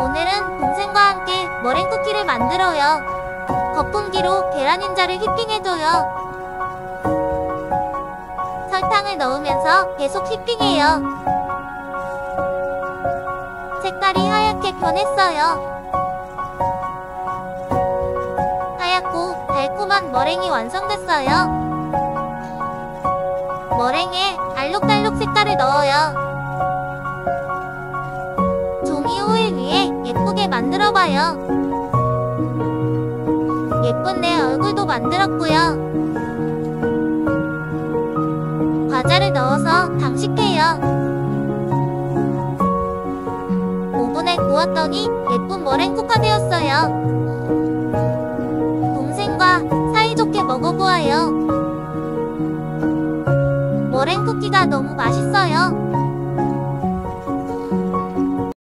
오늘은 동생과 함께 머랭 쿠키를 만들어요. 거품기로 계란 흰자를 휘핑해줘요. 설탕을 넣으면서 계속 휘핑해요. 색깔이 하얗게 변했어요. 하얗고 달콤한 머랭이 완성됐어요. 머랭에 알록달록 만들어봐요. 예쁜 내 얼굴도 만들었고요. 과자를 넣어서 장식해요. 오븐에 구웠더니 예쁜 머랭쿠가 되었어요. 동생과 사이좋게 먹어보아요. 머랭 쿠키가 너무 맛있어요.